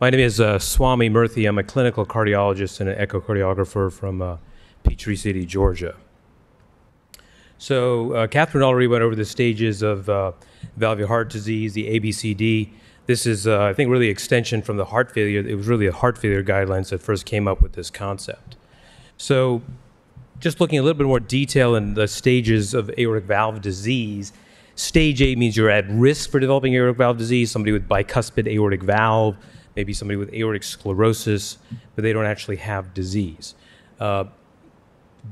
My name is uh, Swami Murthy. I'm a clinical cardiologist and an echocardiographer from uh, Peachtree City, Georgia. So, uh, Catherine already went over the stages of uh, valvular heart disease, the ABCD. This is, uh, I think, really extension from the heart failure. It was really the heart failure guidelines that first came up with this concept. So, just looking a little bit more detail in the stages of aortic valve disease. Stage A means you're at risk for developing aortic valve disease. Somebody with bicuspid aortic valve maybe somebody with aortic sclerosis, but they don't actually have disease. Uh,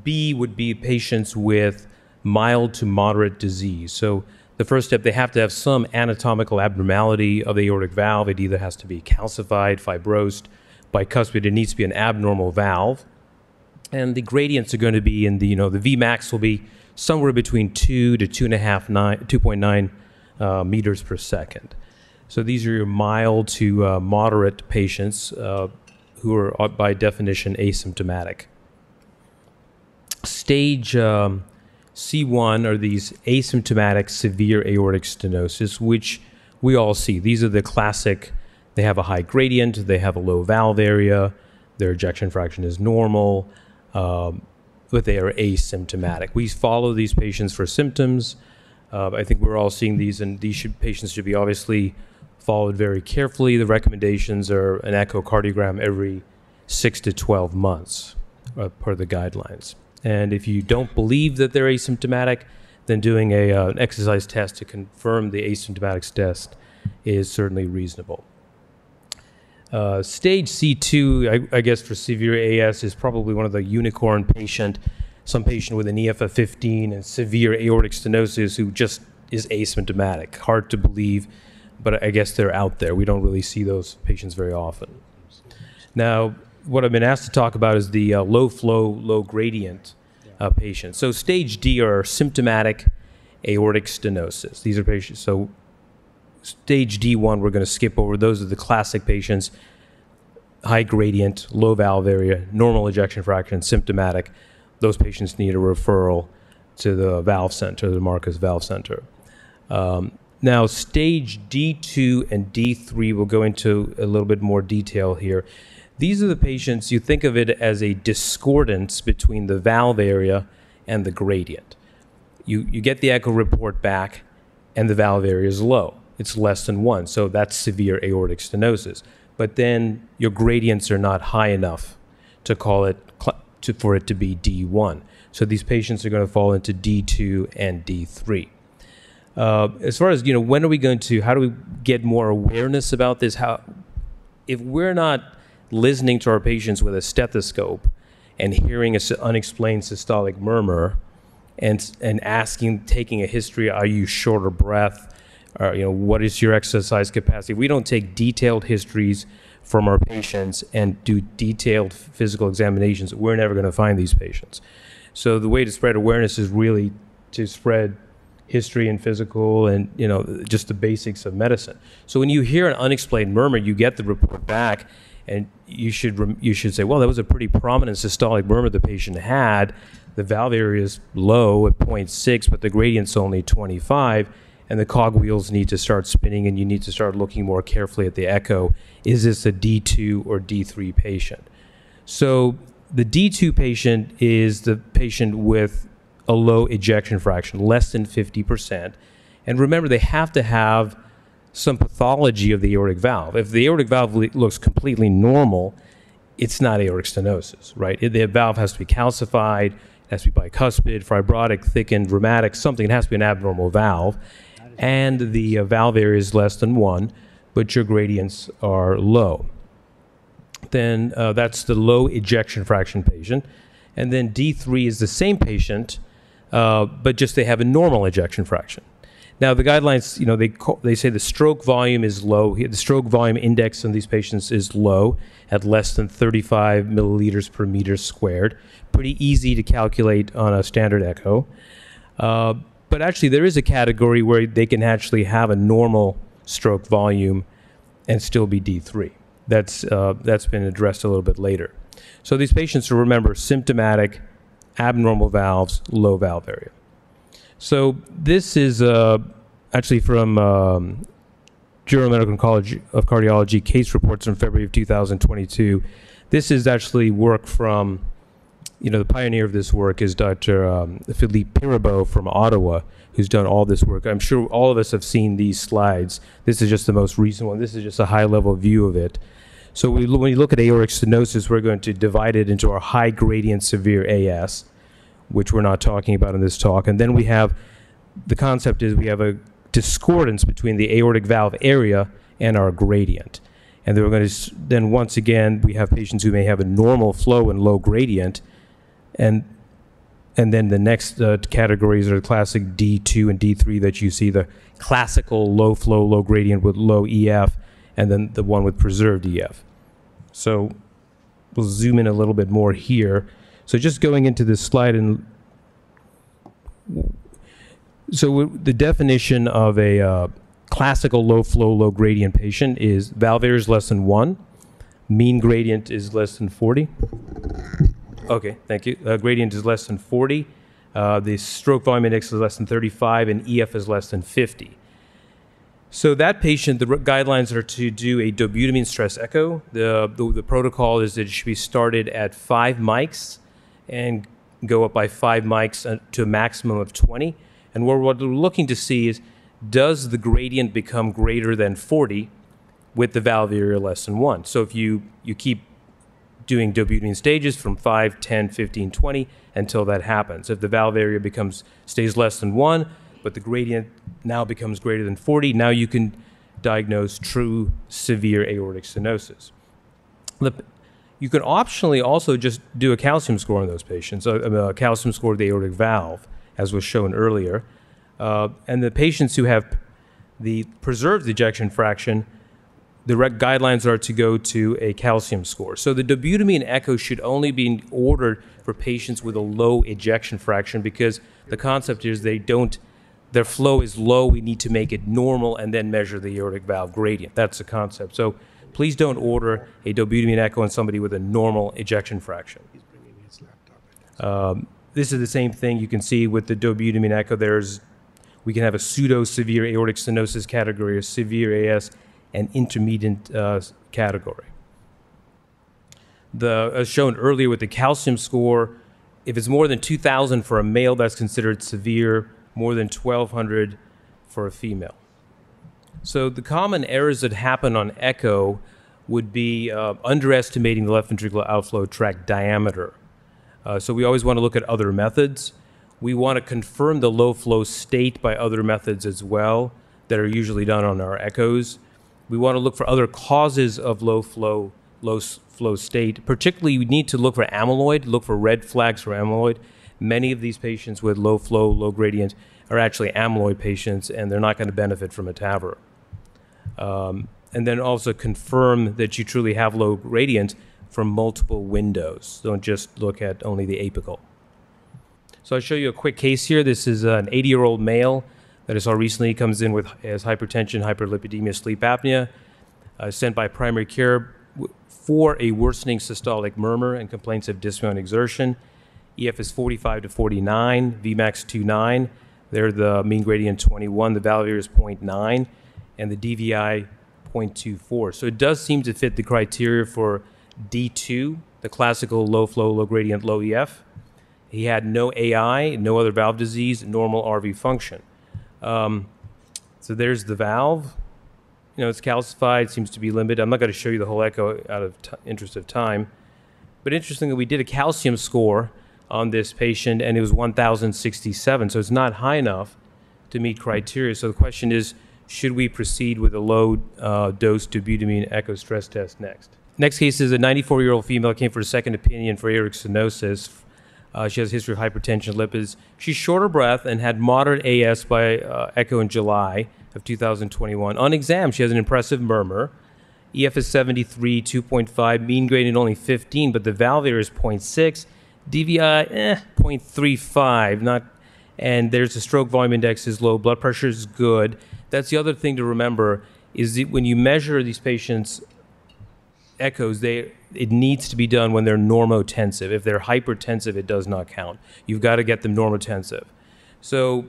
B would be patients with mild to moderate disease. So the first step, they have to have some anatomical abnormality of the aortic valve. It either has to be calcified, fibrosed, bicuspid. It needs to be an abnormal valve. And the gradients are going to be in the, you know, the Vmax will be somewhere between 2 to 2.9 uh, meters per second. So these are your mild to uh, moderate patients uh, who are, uh, by definition, asymptomatic. Stage um, C1 are these asymptomatic severe aortic stenosis, which we all see. These are the classic, they have a high gradient, they have a low valve area, their ejection fraction is normal, um, but they are asymptomatic. We follow these patients for symptoms. Uh, I think we're all seeing these, and these should, patients should be obviously followed very carefully. The recommendations are an echocardiogram every six to 12 months uh, per the guidelines. And if you don't believe that they're asymptomatic, then doing a, uh, an exercise test to confirm the asymptomatic test is certainly reasonable. Uh, stage C2, I, I, guess for severe AS, is probably one of the unicorn patient, some patient with an EF of 15 and severe aortic stenosis who just is asymptomatic. Hard to believe but I guess they're out there. We don't really see those patients very often. Now, what I've been asked to talk about is the uh, low flow, low gradient uh, patients. So, stage D are symptomatic aortic stenosis. These are patients. So, stage D1, we're going to skip over. Those are the classic patients high gradient, low valve area, normal ejection fraction, symptomatic. Those patients need a referral to the valve center, the Marcus Valve Center. Um, now, stage D2 and D3, we'll go into a little bit more detail here. These are the patients, you think of it as a discordance between the valve area and the gradient. You, you get the echo report back, and the valve area is low. It's less than one, so that's severe aortic stenosis. But then your gradients are not high enough to call it to, for it to be D1. So these patients are going to fall into D2 and D3. Uh, as far as you know, when are we going to? How do we get more awareness about this? How, if we're not listening to our patients with a stethoscope and hearing an unexplained systolic murmur, and and asking, taking a history, are you short of breath? Or, you know, what is your exercise capacity? We don't take detailed histories from our patients and do detailed physical examinations. We're never going to find these patients. So the way to spread awareness is really to spread history and physical and you know just the basics of medicine. So when you hear an unexplained murmur, you get the report back, and you should you should say, well, that was a pretty prominent systolic murmur the patient had. The valve area is low at 0.6, but the gradient's only 25, and the cogwheels need to start spinning, and you need to start looking more carefully at the echo. Is this a D2 or D3 patient? So the D2 patient is the patient with a low ejection fraction, less than 50%. And remember, they have to have some pathology of the aortic valve. If the aortic valve looks completely normal, it's not aortic stenosis, right? The valve has to be calcified, it has to be bicuspid, fibrotic, thickened, rheumatic, something. It has to be an abnormal valve. And the uh, valve area is less than one, but your gradients are low. Then uh, that's the low ejection fraction patient. And then D3 is the same patient uh, but just they have a normal ejection fraction. Now the guidelines, you know, they call, they say the stroke volume is low. The stroke volume index in these patients is low at less than 35 milliliters per meter squared. Pretty easy to calculate on a standard echo. Uh, but actually, there is a category where they can actually have a normal stroke volume and still be D3. That's uh, that's been addressed a little bit later. So these patients remember symptomatic abnormal valves, low valve area. So this is uh, actually from um, Journal of American College of Cardiology case reports from February of 2022. This is actually work from, you know, the pioneer of this work is Dr. Um, Philippe Pibarot from Ottawa, who's done all this work. I'm sure all of us have seen these slides. This is just the most recent one. This is just a high level view of it. So we, when you look at aortic stenosis, we're going to divide it into our high gradient severe AS, which we're not talking about in this talk. And then we have, the concept is we have a discordance between the aortic valve area and our gradient. And then we're going to, then once again, we have patients who may have a normal flow and low gradient. And, and then the next uh, categories are the classic D2 and D3 that you see, the classical low flow, low gradient with low EF and then the one with preserved EF. So we'll zoom in a little bit more here. So just going into this slide and so the definition of a uh, classical low flow, low gradient patient is valve area is less than one, mean gradient is less than 40. Okay, thank you. Uh, gradient is less than 40. Uh, the stroke volume index is less than 35, and EF is less than 50. So that patient, the guidelines are to do a dobutamine stress echo. The, the, the, protocol is that it should be started at five mics and go up by five mics uh, to a maximum of 20. And what we're looking to see is, does the gradient become greater than 40 with the valve area less than one? So if you, you keep doing dobutamine stages from 5, 10, 15, 20 until that happens. If the valve area becomes stays less than one, but the gradient now becomes greater than 40, now you can diagnose true severe aortic stenosis. The, you can optionally also just do a calcium score on those patients, a, a calcium score of the aortic valve, as was shown earlier. Uh, and the patients who have the preserved ejection fraction, the guidelines are to go to a calcium score. So the dobutamine echo should only be ordered for patients with a low ejection fraction because the concept is they don't their flow is low. We need to make it normal and then measure the aortic valve gradient. That's the concept. So please don't order a dobutamine echo on somebody with a normal ejection fraction. Um, this is the same thing you can see with the dobutamine echo. There's we can have a pseudo severe aortic stenosis category, a severe AS, and intermediate uh, category. The, as shown earlier with the calcium score, if it's more than 2,000 for a male, that's considered severe more than 1,200 for a female. So the common errors that happen on echo would be uh, underestimating the left ventricular outflow tract diameter. Uh, so we always want to look at other methods. We want to confirm the low flow state by other methods as well that are usually done on our echoes. We want to look for other causes of low flow, low flow state. Particularly, we need to look for amyloid, look for red flags for amyloid. Many of these patients with low flow, low gradient are actually amyloid patients, and they're not going to benefit from a TAVR. Um, and then also confirm that you truly have low gradient from multiple windows. Don't just look at only the apical. So I'll show you a quick case here. This is an 80-year-old male that I saw recently comes in with as hypertension, hyperlipidemia, sleep apnea, uh, sent by primary care for a worsening systolic murmur and complaints of dyspnea exertion. EF is 45 to 49, Vmax 29. There, the mean gradient 21, the valve area is 0.9, and the DVI 0.24. So it does seem to fit the criteria for D2, the classical low flow, low gradient, low EF. He had no AI, no other valve disease, normal RV function. Um, so there's the valve. You know, it's calcified, seems to be limited. I'm not going to show you the whole echo out of interest of time. But interestingly, we did a calcium score on this patient, and it was 1,067. So it's not high enough to meet criteria. So the question is, should we proceed with a low uh, dose dobutamine echo stress test next? Next case is a 94 year old female came for a second opinion for aortic stenosis. Uh, she has a history of hypertension, lipids. She's short of breath and had moderate AS by uh, echo in July of 2021. On exam, she has an impressive murmur. EF is 73, 2.5, mean gradient only 15, but the valve is 0.6 DVI, eh, 0.35, not, and there's a stroke volume index is low, blood pressure is good. That's the other thing to remember is that when you measure these patients' echoes, they it needs to be done when they're normotensive. If they're hypertensive, it does not count. You've got to get them normotensive. So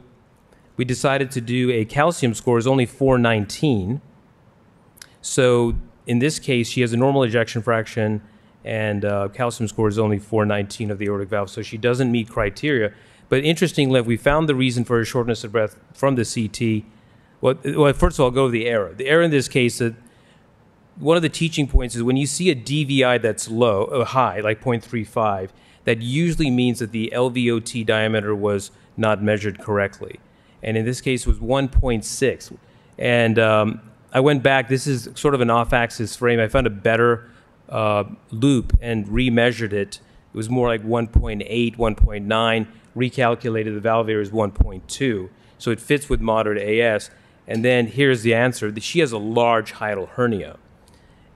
we decided to do a calcium score is only 419, So in this case, she has a normal ejection fraction and uh, calcium score is only 419 of the aortic valve, so she doesn't meet criteria. But interestingly, if we found the reason for her shortness of breath from the CT. Well, well, first of all, go to the error. The error in this case, that one of the teaching points is when you see a DVI that's low, uh, high, like 0.35, that usually means that the LVOT diameter was not measured correctly. And in this case, was 1.6. And um, I went back, this is sort of an off axis frame. I found a better uh, loop and remeasured it. It was more like 1.8, 1.9. Recalculated the valve area is 1.2. So it fits with moderate AS. And then here's the answer she has a large hiatal hernia.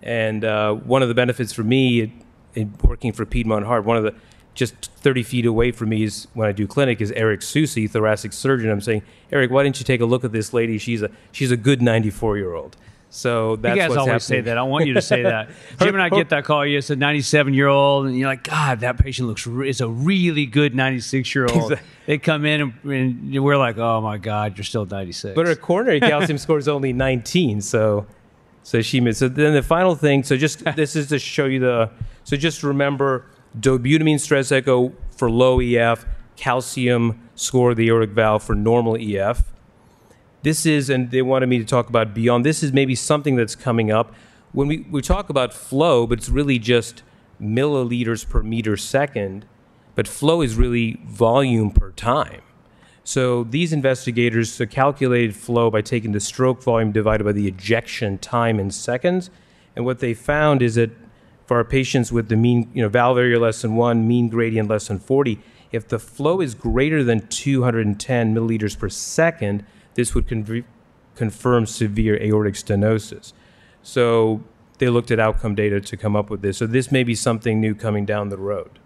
And uh, one of the benefits for me in working for Piedmont Heart, one of the just 30 feet away from me is when I do clinic is Eric Susi, thoracic surgeon. I'm saying, Eric, why didn't you take a look at this lady? She's a she's a good 94 year old. So that's you guys what's always happening. say that. I want you to say that. Jim and I get that call. You're a 97 year old, and you're like, God, that patient looks re- is a really good 96 year old. They come in and, and we're like, Oh my God, you're still 96. But her coronary calcium score is only 19, so so she missed. So then the final thing. So just this is to show you the. So just remember dobutamine stress echo for low EF, calcium score of the aortic valve for normal EF. This is, and they wanted me to talk about beyond. This is maybe something that's coming up when we, we talk about flow, but it's really just milliliters per meter second. But flow is really volume per time. So these investigators calculated flow by taking the stroke volume divided by the ejection time in seconds. And what they found is that for our patients with the mean, you know, valve area less than one, mean gradient less than 40, if the flow is greater than 210 milliliters per second, this would con- confirm severe aortic stenosis. So they looked at outcome data to come up with this. So this may be something new coming down the road.